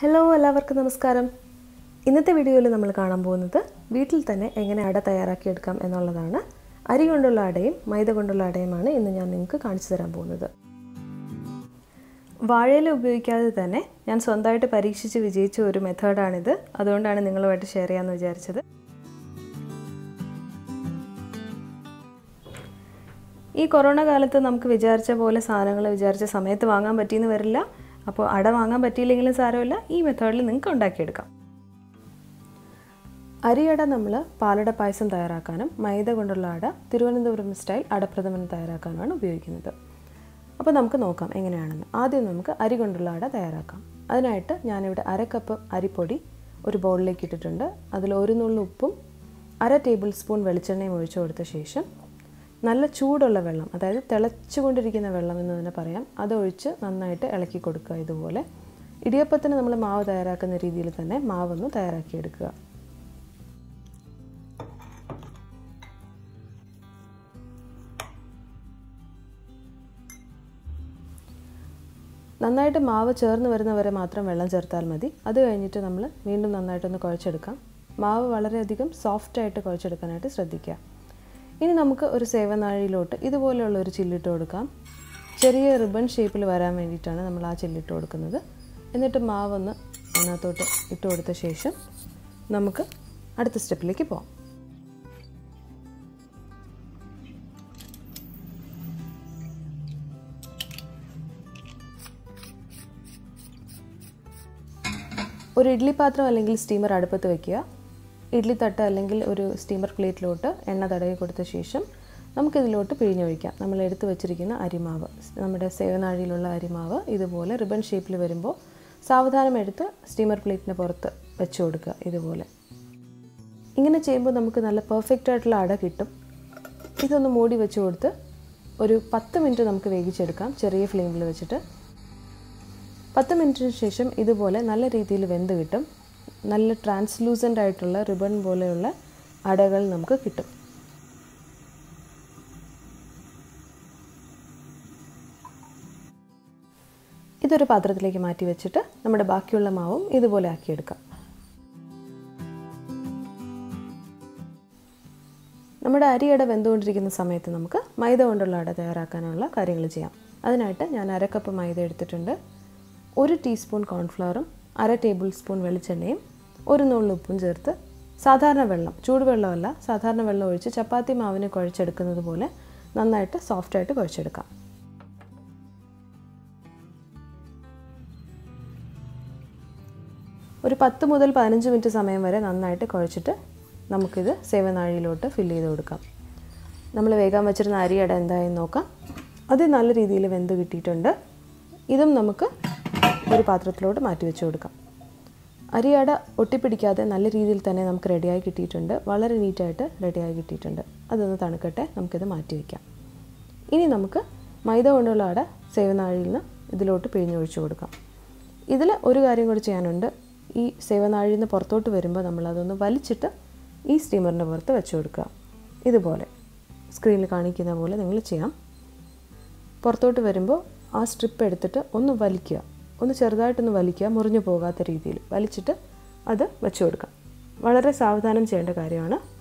Hello എല്ലാവർക്കും നമസ്കാരം. ഇന്നത്തെ വീഡിയോയിൽ നമ്മൾ കാണാൻ പോകുന്നത് വീട്ടിൽ തന്നെ എങ്ങനെ അട തയ്യാറാക്കിയെടുക്കാം എന്നുള്ളതാണ്. അരി കൊണ്ടുള്ള അടയും മൈദ കൊണ്ടുള്ള അടയുമാണ് ഇന്ന് ഞാൻ നിങ്ങൾക്ക് കാണിച്ചു തരാൻ പോകുന്നത്. വാഴയില ഉപയോഗിക്കാതെ തന്നെ ഞാൻ സ്വന്തമായിട്ട് പരീക്ഷിച്ച് വിജയിച്ച ഒരു മെത്തേഡാണിത്. അതുകൊണ്ടാണ് നിങ്ങളുമായിട്ട് ഷെയർ ചെയ്യാമെന്ന് വിചാരിച്ചത്. ഈ കൊറോണ കാലത്ത് നമുക്ക് വിചാരിച്ച പോലെ സാധനങ്ങൾ വിചാരിച്ച സമയത്ത് വാങ്ങാൻ പറ്റിയെന്ന് വരില്ല. അപ്പോൾ അട വാങ്ങാൻ പറ്റിയില്ലെങ്കിലും സാരമില്ല. ഈ മെത്തേഡിൽ നിങ്ങൾക്ക് ഉണ്ടാക്കിയെടുക്കാം. അരിയട നമ്മൾ പാലട പായസം തയ്യാറാക്കാനും മൈദ കൊണ്ടുള്ള അട തിരുവനന്തപുരം സ്റ്റൈൽ അടപ്രഥമൻ തയ്യാറാക്കാനുമാണ് ഉപയോഗിക്കുന്നത്. അപ്പോൾ നമുക്ക് നോക്കാം എങ്ങനെയാണെന്ന്. ആദ്യം നമുക്ക് അരി കൊണ്ടുള്ള അട തയ്യാറാക്കാം. അതിനായിട്ട് ഞാനിവിടെ അര കപ്പ് അരിപ്പൊടി ഒരു ബൗളിലേക്ക് ഇട്ടിട്ടുണ്ട്. അതിൽ ഒരു നുള്ളു ഉപ്പും അര ടേബിൾ സ്പൂൺ വെളിച്ചെണ്ണയും ഒഴിച്ചു കൊടുത്ത ശേഷം നല്ല ചൂടുള്ള വെള്ളം അതായത് തിളച്ചുകൊണ്ടിരിക്കുന്ന വെള്ളം എന്ന് തന്നെ പറയാം. അതൊഴിച്ച് നന്നായിട്ട് ഇളക്കി കൊടുക്കുക ഇതുപോലെ. ഇടിയപ്പത്തിന് നമ്മൾ മാവ് തയ്യാറാക്കുന്ന രീതിയിൽ തന്നെ മാവൊന്ന് തയ്യാറാക്കിയെടുക്കുക. നന്നായിട്ട് മാവ് ചേർന്ന് വരുന്നവരെ മാത്രം വെള്ളം ചേർത്താൽ മതി. അത് കഴിഞ്ഞിട്ട് നമ്മൾ വീണ്ടും നന്നായിട്ടൊന്ന് കുഴച്ചെടുക്കാം. മാവ് വളരെയധികം സോഫ്റ്റായിട്ട് കുഴച്ചെടുക്കാനായിട്ട് ശ്രദ്ധിക്കുക. ഇനി നമുക്ക് ഒരു സേവനാഴിയിലോട്ട് ഇതുപോലെയുള്ള ഒരു ചില്ലിട്ട് കൊടുക്കാം. ചെറിയ റിബൺ ഷേപ്പിൽ വരാൻ വേണ്ടിയിട്ടാണ് നമ്മൾ ആ ചില്ലിട്ട് കൊടുക്കുന്നത്. എന്നിട്ട് മാവൊന്ന് അതിനകത്തോട്ട് ഇട്ട് കൊടുത്ത ശേഷം നമുക്ക് അടുത്ത സ്റ്റെപ്പിലേക്ക് പോകാം ഒരു ഇഡ്ഡലി പാത്രം അല്ലെങ്കിൽ സ്റ്റീമർ അടുപ്പത്ത് വെക്കുക. ഇഡ്ഡലി തട്ട് അല്ലെങ്കിൽ ഒരു സ്റ്റീമർ പ്ലേറ്റിലോട്ട് എണ്ണ തടവി കൊടുത്ത ശേഷം നമുക്കിതിലോട്ട് പിഴിഞ്ഞൊഴിക്കാം. നമ്മൾ എടുത്തു വെച്ചിരിക്കുന്ന അരിമാവ് നമ്മുടെ സേവനാഴിയിലുള്ള അരിമാവ് ഇതുപോലെ റിബൺ ഷേപ്പിൽ വരുമ്പോൾ സാവധാനം എടുത്ത് സ്റ്റീമർ പ്ലേറ്റിന് പുറത്ത് വെച്ച് കൊടുക്കുക ഇതുപോലെ. ഇങ്ങനെ ചെയ്യുമ്പോൾ നമുക്ക് നല്ല പെർഫെക്റ്റ് ആയിട്ടുള്ള അട കിട്ടും. ഇതൊന്ന് മൂടി വെച്ച് കൊടുത്ത് ഒരു പത്ത് മിനിറ്റ് നമുക്ക് വേവിച്ചെടുക്കാം. ചെറിയ ഫ്ലെയിമിൽ വെച്ചിട്ട്. പത്ത് മിനിറ്റിന് ശേഷം ഇതുപോലെ നല്ല രീതിയിൽ വെന്ത് കിട്ടും. നല്ല ട്രാൻസ്ലൂസന്റ് ആയിട്ടുള്ള റിബൺ പോലെയുള്ള അടകൾ നമുക്ക് കിട്ടും. ഇതൊരു പാത്രത്തിലേക്ക് മാറ്റി വെച്ചിട്ട് നമ്മുടെ ബാക്കിയുള്ള മാവും ഇതുപോലെ ആക്കിയെടുക്കാം. നമ്മുടെ അരിയട വെന്തുകൊണ്ടിരിക്കുന്ന സമയത്ത് നമുക്ക് മൈദ കൊണ്ടുള്ള അട തയ്യാറാക്കാനുള്ള കാര്യങ്ങൾ ചെയ്യാം. അതിനായിട്ട് ഞാൻ അരക്കപ്പ് കപ്പ് മൈദ എടുത്തിട്ടുണ്ട്. ഒരു ടീസ്പൂൺ കോൺഫ്ലവറും അര ടേബിൾ സ്പൂൺ വെളിച്ചെണ്ണയും ഒരു നുള്ളു ഉപ്പും ചേർത്ത് സാധാരണ വെള്ളം ചൂടുവെള്ളമല്ല സാധാരണ വെള്ളം ഒഴിച്ച് ചപ്പാത്തി മാവിന് കുഴച്ചെടുക്കുന്നത് പോലെ നന്നായിട്ട് സോഫ്റ്റായിട്ട് കുഴച്ചെടുക്കാം. ഒരു പത്ത് മുതൽ പതിനഞ്ച് മിനിറ്റ് സമയം വരെ നന്നായിട്ട് കുഴച്ചിട്ട് നമുക്കിത് സേവനാഴിയിലോട്ട് ഫില്ല് ചെയ്ത് കൊടുക്കാം. നമ്മൾ വേഗം വെച്ചിരുന്ന അരിയട എന്തായെന്ന് നോക്കാം. അത് നല്ല രീതിയിൽ വെന്ത് കിട്ടിയിട്ടുണ്ട്. ഇതും നമുക്ക് ഒരു പാത്രത്തിലോട്ട് മാറ്റി വെച്ച് കൊടുക്കാം. അരിയട ഒട്ടിപ്പിടിക്കാതെ നല്ല രീതിയിൽ തന്നെ നമുക്ക് റെഡിയായി കിട്ടിയിട്ടുണ്ട്. വളരെ നീറ്റായിട്ട് റെഡിയായി കിട്ടിയിട്ടുണ്ട്. അതൊന്ന് തണുക്കട്ടെ. നമുക്കിത് മാറ്റി വയ്ക്കാം ഇനി നമുക്ക് മൈദ കൊണ്ടുള്ള അട സേവനാഴിയിൽ നിന്ന് ഇതിലോട്ട് പിഴിഞ്ഞൊഴിച്ചു കൊടുക്കാം. ഇതിൽ ഒരു കാര്യം കൂടി ചെയ്യാനുണ്ട്. ഈ സേവനാഴിയിൽ നിന്ന് പുറത്തോട്ട് വരുമ്പോൾ നമ്മളതൊന്ന് വലിച്ചിട്ട് ഈ സ്റ്റീമറിന്റെ പുറത്ത് വെച്ച് കൊടുക്കുക. ഇതുപോലെ. സ്ക്രീനിൽ കാണിക്കുന്ന പോലെ നിങ്ങൾ ചെയ്യാം. പുറത്തോട്ട് വരുമ്പോൾ ആ സ്ട്രിപ്പ് എടുത്തിട്ട് ഒന്ന് വലിക്കുക. ഒന്ന് ചെറുതായിട്ടൊന്ന് വലിക്കുക മുറിഞ്ഞു പോകാത്ത രീതിയിൽ. വലിച്ചിട്ട് അത് വെച്ചു കൊടുക്കാം. വളരെ സാവധാനം ചെയ്യേണ്ട കാര്യമാണ്.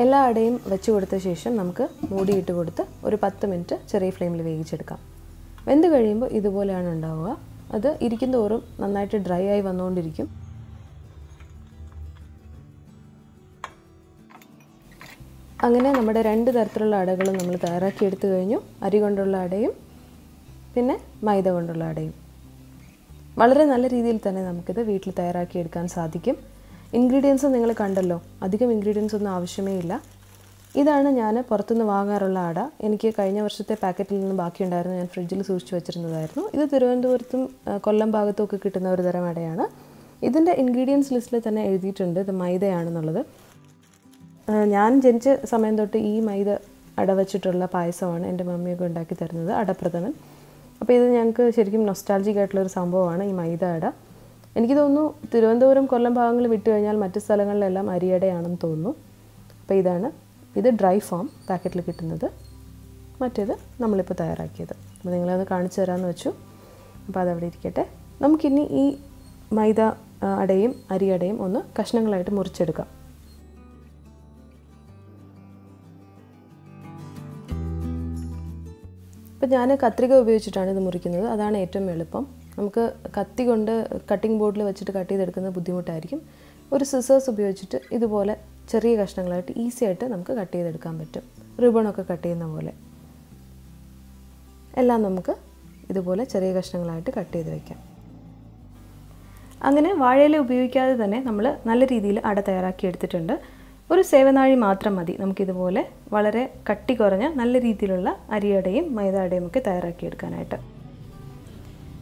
എല്ലാ അടയും വെച്ച് കൊടുത്ത ശേഷം നമുക്ക് മൂടിയിട്ട് കൊടുത്ത് ഒരു പത്ത് മിനിറ്റ് ചെറിയ ഫ്ലെയിമിൽ വേവിച്ചെടുക്കാം. വെന്ത് കഴിയുമ്പോൾ ഇതുപോലെയാണ് ഉണ്ടാവുക. അത് ഇരിക്കും തോറും നന്നായിട്ട് ഡ്രൈ ആയി വന്നുകൊണ്ടിരിക്കും. അങ്ങനെ നമ്മുടെ രണ്ട് തരത്തിലുള്ള അടകളും നമ്മൾ തയ്യാറാക്കി എടുത്തു കഴിഞ്ഞു. അരി കൊണ്ടുള്ള അടയും പിന്നെ മൈദ കൊണ്ടുള്ള അടയും. വളരെ നല്ല രീതിയിൽ തന്നെ നമുക്കിത് വീട്ടിൽ തയ്യാറാക്കി എടുക്കാൻ സാധിക്കും. ഇൻഗ്രീഡിയൻസ് നിങ്ങൾ കണ്ടല്ലോ. അധികം ഇൻഗ്രീഡിയൻസ് ഒന്നും ആവശ്യമേ ഇല്ല. ഇതാണ് ഞാൻ പുറത്തുനിന്ന് വാങ്ങാറുള്ള അട. എനിക്ക് കഴിഞ്ഞ വർഷത്തെ പാക്കറ്റിൽ നിന്ന് ബാക്കിയുണ്ടായിരുന്നു. ഞാൻ ഫ്രിഡ്ജിൽ സൂക്ഷിച്ചു വെച്ചിരുന്നതായിരുന്നു. ഇത് തിരുവനന്തപുരത്തും കൊല്ലം ഭാഗത്തും ഒക്കെ കിട്ടുന്ന ഒരു തരം അടയാണ്. ഇതിന്റെ ഇൻഗ്രീഡിയൻസ് ലിസ്റ്റിൽ തന്നെ എഴുതിയിട്ടുണ്ട്. ഇത് മൈദയാണെന്നുള്ളത്. ഞാൻ ജനിച്ച സമയം തൊട്ട് ഈ മൈദ അട വെച്ചിട്ടുള്ള പായസമാണ് എന്റെ മമ്മിയൊക്കെ ഉണ്ടാക്കി തരുന്നത് അടപ്രഥമൻ. അപ്പോൾ ഇത് ഞങ്ങൾക്ക് ശരിക്കും നൊസ്റ്റാൾജിക് ആയിട്ടുള്ളൊരു സംഭവമാണ് ഈ മൈദ അട. എനിക്ക് തോന്നുന്നു തിരുവനന്തപുരം കൊല്ലം ഭാഗങ്ങൾ വിട്ടു കഴിഞ്ഞാൽ മറ്റു സ്ഥലങ്ങളിലെല്ലാം അരിയടയാണെന്ന് തോന്നുന്നു. അപ്പോൾ ഇതാണ് ഇത് ഡ്രൈ ഫോം പാക്കറ്റിൽ കിട്ടുന്നത്. മറ്റേത് നമ്മളിപ്പോൾ തയ്യാറാക്കിയത്. അപ്പോൾ നിങ്ങളത് കാണിച്ചു തരാമെന്ന് വെച്ചു. അപ്പോൾ അതവിടെ ഇരിക്കട്ടെ. നമുക്കിനി ഈ മൈദ അടയും അരി അടയും ഒന്ന് കഷ്ണങ്ങളായിട്ട് മുറിച്ചെടുക്കാം. ഇപ്പം ഞാൻ കത്രിക ഉപയോഗിച്ചിട്ടാണ് ഇത് മുറിക്കുന്നത്. അതാണ് ഏറ്റവും എളുപ്പം. നമുക്ക് കത്തി കൊണ്ട് കട്ടിംഗ് ബോർഡിൽ വെച്ചിട്ട് കട്ട് ചെയ്തെടുക്കുന്നത് ബുദ്ധിമുട്ടായിരിക്കും. ഒരു സിസേഴ്സ് ഉപയോഗിച്ചിട്ട് ഇതുപോലെ ചെറിയ കഷ്ണങ്ങളായിട്ട് ഈസി ആയിട്ട് നമുക്ക് കട്ട് ചെയ്തെടുക്കാൻ പറ്റും. റിബണൊക്കെ കട്ട് ചെയ്യുന്ന പോലെ. എല്ലാം നമുക്ക് ഇതുപോലെ ചെറിയ കഷ്ണങ്ങളായിട്ട് കട്ട് ചെയ്ത് വയ്ക്കാം അങ്ങനെ വാഴയില ഉപയോഗിക്കാതെ തന്നെ നമ്മൾ നല്ല രീതിയിൽ അട തയ്യാറാക്കി എടുത്തിട്ടുണ്ട്. ഒരു സേവനാഴി മാത്രം മതി. നമുക്കിതുപോലെ വളരെ കട്ടി കുറഞ്ഞ നല്ല രീതിയിലുള്ള അരിയടയും മൈദ അടയും ഒക്കെ തയ്യാറാക്കി എടുക്കാനായിട്ട്.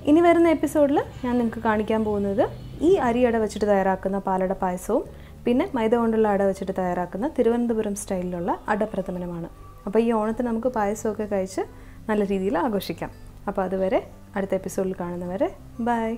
ഇനി വരുന്ന എപ്പിസോഡിൽ ഞാൻ നിങ്ങൾക്ക് കാണിക്കാൻ പോകുന്നത് ഈ അരിയട വെച്ചിട്ട് തയ്യാറാക്കുന്ന പാലട പായസവും പിന്നെ മൈദ കൊണ്ടുള്ള അട വെച്ചിട്ട് തയ്യാറാക്കുന്ന തിരുവനന്തപുരം സ്റ്റൈലിലുള്ള അടപ്രഥമനമാണ് അപ്പോൾ ഈ ഓണത്തിന് നമുക്ക് പായസമൊക്കെ കഴിച്ച് നല്ല രീതിയിൽ ആഘോഷിക്കാം. അപ്പോൾ അതുവരെ അടുത്ത എപ്പിസോഡിൽ കാണുന്നവരെ ബൈ